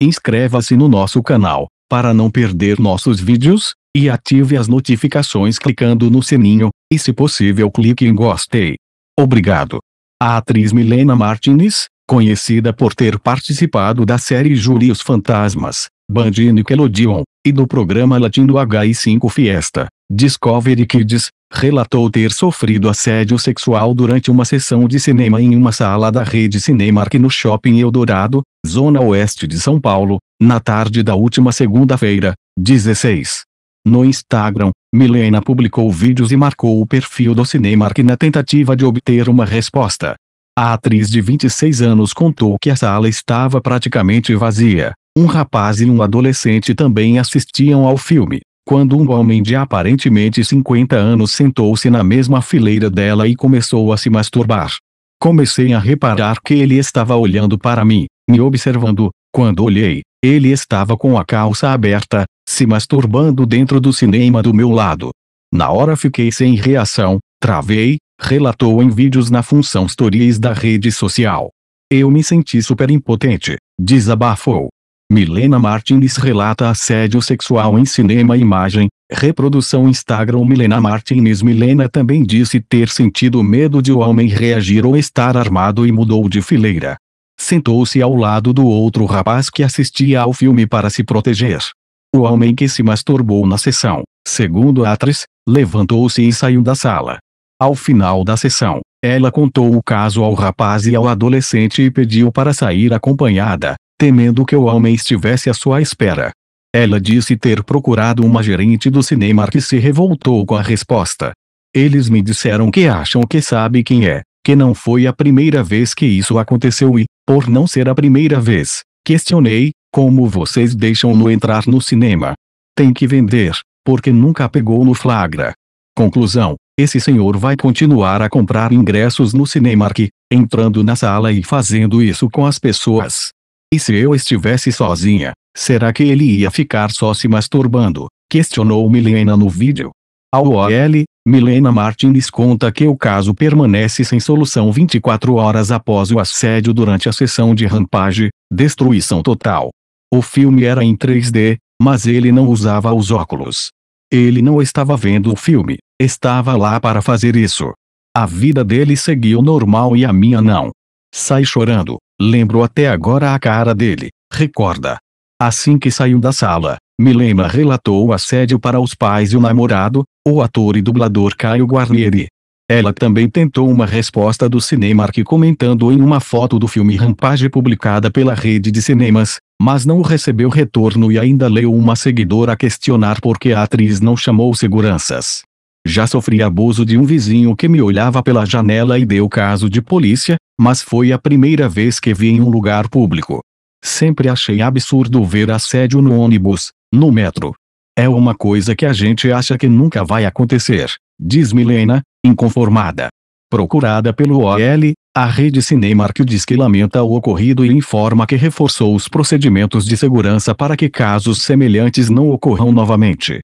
inscreva-se no nosso canal, para não perder nossos vídeos, e ative as notificações clicando no sininho, e se possível clique em gostei. Obrigado. A atriz Milena Martinez, conhecida por ter participado da série Júri os Fantasmas, Band Nickelodeon, e do programa latino HI5 Fiesta, Discovery Kids, relatou ter sofrido assédio sexual durante uma sessão de cinema em uma sala da rede Cinemark no Shopping Eldorado, zona oeste de São Paulo, na tarde da última segunda-feira, 16. No Instagram, Milena publicou vídeos e marcou o perfil do Cinemark na tentativa de obter uma resposta. A atriz de 26 anos contou que a sala estava praticamente vazia. Um rapaz e um adolescente também assistiam ao filme, quando um homem de aparentemente 50 anos sentou-se na mesma fileira dela e começou a se masturbar. Comecei a reparar que ele estava olhando para mim, me observando. Quando olhei, ele estava com a calça aberta, se masturbando dentro do cinema do meu lado. Na hora fiquei sem reação, travei, relatou em vídeos na função Stories da rede social. Eu me senti super impotente, desabafou. Milena Martins relata assédio sexual em cinema imagem, reprodução Instagram Milena Martins Milena também disse ter sentido medo de o homem reagir ou estar armado e mudou de fileira. Sentou-se ao lado do outro rapaz que assistia ao filme para se proteger. O homem que se masturbou na sessão, segundo a atriz, levantou-se e saiu da sala. Ao final da sessão, ela contou o caso ao rapaz e ao adolescente e pediu para sair acompanhada, temendo que o homem estivesse à sua espera. Ela disse ter procurado uma gerente do cinema que se revoltou com a resposta. Eles me disseram que acham que sabe quem é, que não foi a primeira vez que isso aconteceu e, por não ser a primeira vez, questionei, como vocês deixam-no entrar no cinema? Tem que vender, porque nunca pegou no flagra. Conclusão: esse senhor vai continuar a comprar ingressos no Cinemark, entrando na sala e fazendo isso com as pessoas. E se eu estivesse sozinha, será que ele ia ficar só se masturbando? Questionou Milena no vídeo. Ao OL, Milena Martins conta que o caso permanece sem solução 24 horas após o assédio durante a sessão de Rampage, Destruição Total. O filme era em 3D, mas ele não usava os óculos. Ele não estava vendo o filme, estava lá para fazer isso. A vida dele seguiu normal e a minha não. Sai chorando, lembro até agora a cara dele, recorda. Assim que saiu da sala, Milena relatou o assédio para os pais e o namorado, o ator e dublador Caio Guarnieri. Ela também tentou uma resposta do Cinemark comentando em uma foto do filme Rampage publicada pela rede de cinemas, mas não recebeu retorno e ainda leu uma seguidora questionar por que a atriz não chamou seguranças. Já sofri abuso de um vizinho que me olhava pela janela e deu caso de polícia, mas foi a primeira vez que vi em um lugar público. Sempre achei absurdo ver assédio no ônibus, no metro. É uma coisa que a gente acha que nunca vai acontecer, diz Milena, inconformada. Procurada pelo OL, a rede Cinemark diz que lamenta o ocorrido e informa que reforçou os procedimentos de segurança para que casos semelhantes não ocorram novamente.